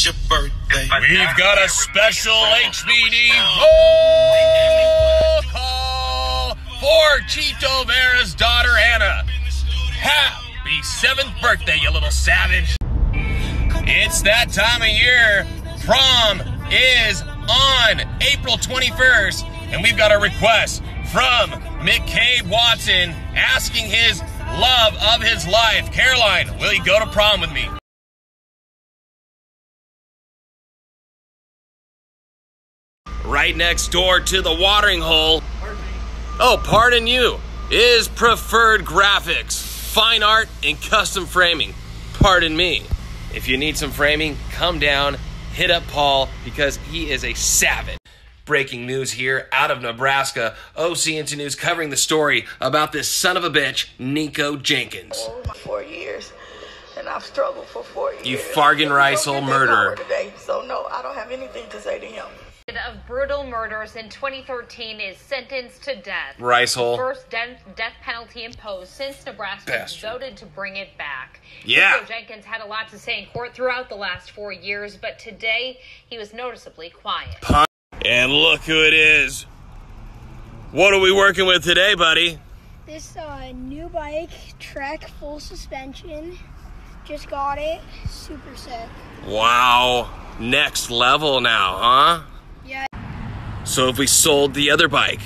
it's your birthday. We've got a special HBD roll call for Chito Vera's daughter Ana. Happy seventh birthday, you little savage. It's that time of year. Prom is on April 21st, and we've got a request from McCabe Watson asking his love of his life. Caroline, will you go to prom with me? Right next door to the watering hole. Oh, pardon you. Is preferred graphics, fine art, and custom framing. Pardon me. If you need some framing, come down, hit up Paul because he is a savage. Breaking news here out of Nebraska. OC Insta News covering the story about this son of a bitch, Nico Jenkins. four years, and I've struggled for four years. You Fargan Reisel Don't get that murderer. Today, so no, I don't have anything to say to him. Of brutal murders in 2013 is sentenced to death. Ricehole. First death, death penalty imposed since Nebraska Bastard. voted to bring it back. Yeah. Nico Jenkins had a lot to say in court throughout the last four years, but today he was noticeably quiet. And look who it is. What are we working with today, buddy? This uh, new bike, Trek full suspension. Just got it. Super sick. Wow. Next level now, huh? Yeah. So if we sold the other bike,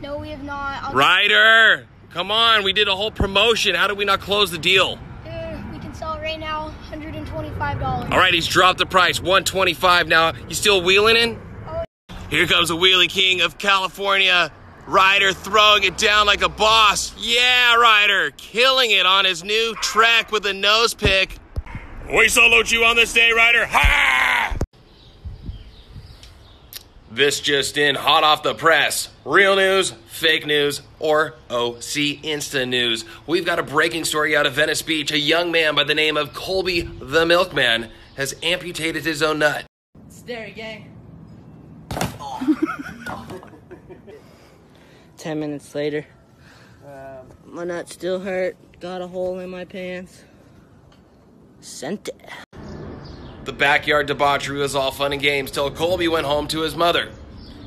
No, we have not. I'll Ryder, come on, we did a whole promotion. How did we not close the deal? Uh, we can sell it right now, $125. All right, he's dropped the price, 125 now. You still wheeling in? Here comes the wheelie king of California. Ryder throwing it down like a boss. Yeah, Ryder, killing it on his new track with a nose pick. We salute you on this day, Ryder. Ha! This just in, hot off the press. Real news, fake news, or OC Insta news. We've got a breaking story out of Venice Beach. A young man by the name of Colby the Milkman has amputated his own nut. It's very gay. Ten minutes later, um, my nut still hurt. Got a hole in my pants. Sent it. The backyard debauchery was all fun and games till Colby went home to his mother,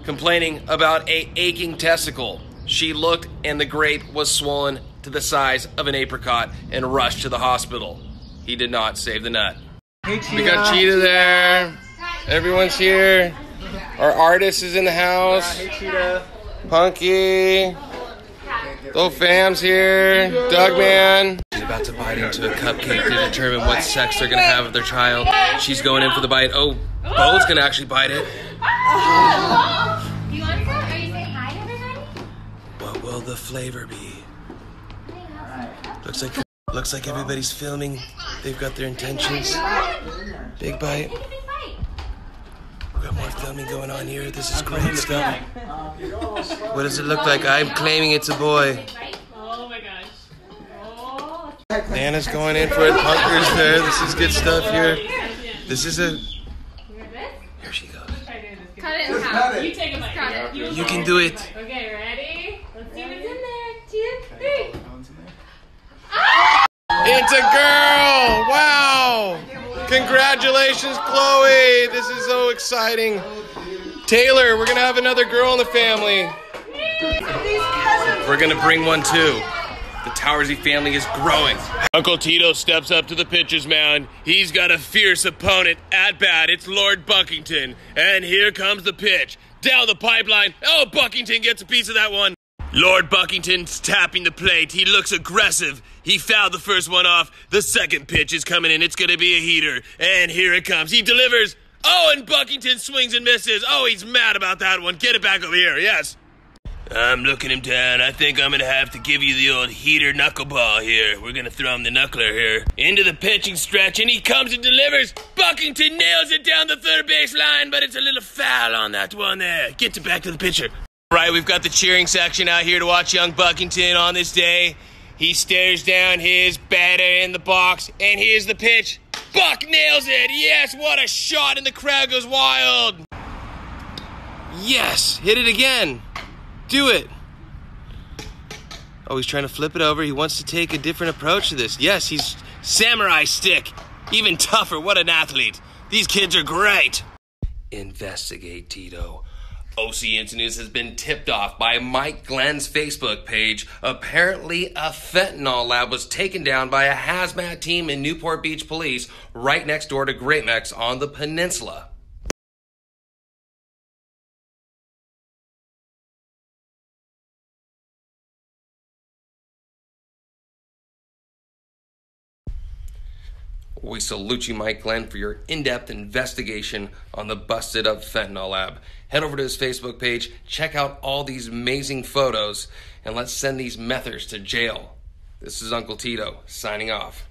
complaining about a aching testicle. She looked and the grape was swollen to the size of an apricot and rushed to the hospital. He did not save the nut. We got Cheetah there. Everyone's here. Our artist is in the house. Punky. Little fam's here. Doug man. About to bite into a cupcake to determine what sex they're gonna have with their child. She's going in for the bite. Oh, Bo's gonna actually bite it. You want some? Are you saying hi to everybody? What will the flavor be? Looks like looks like everybody's filming. They've got their intentions. Big bite. We've got more filming going on here. This is great stuff. What does it look like? I'm claiming it's a boy. Oh my gosh. Oh. Nana's going in for it. Punker's there. This is good stuff here. This is a. Here she goes. Cut it in half. You take a bite. Cut. You can do it. Okay, ready? Let's see what's in there. Two, three. Ah! It's a girl! Wow! Congratulations, Chloe! This is so exciting. Taylor, we're gonna have another girl in the family. We're gonna bring one too. Towersey family is growing. Uncle Tito steps up to the pitcher's mound. He's got a fierce opponent at bat. It's Lord Buckington. And here comes the pitch. Down the pipeline. Oh, Buckington gets a piece of that one. Lord Buckington's tapping the plate. He looks aggressive. He fouled the first one off. The second pitch is coming in. It's going to be a heater. And here it comes. He delivers. Oh, and Buckington swings and misses. Oh, he's mad about that one. Get it back over here. Yes. I'm looking him down. I think I'm to have to give you the old heater knuckleball here. We're to throw him the knuckler here. Into the pitching stretch, and he comes and delivers. Buckington nails it down the third base line, but it's a little foul on that one there. Gets it back to the pitcher. Right, we've got the cheering section out here to watch young Buckington on this day. He stares down his batter in the box, and here's the pitch. Buck nails it. Yes, what a shot, and the crowd goes wild. Yes, hit it again. Do it. Oh, he's trying to flip it over. He wants to take a different approach to this. Yes, he's samurai stick. Even tougher. What an athlete. These kids are great. Investigate Tito. OC Insta News has been tipped off by Mike Glenn's Facebook page. Apparently, a fentanyl lab was taken down by a hazmat team in Newport Beach Police right next door to Great Mex on the peninsula. We salute you, Mike Glenn, for your in depth investigation on the busted up fentanyl lab. Head over to his Facebook page, check out all these amazing photos, and let's send these methers to jail. This is Uncle Tito, signing off.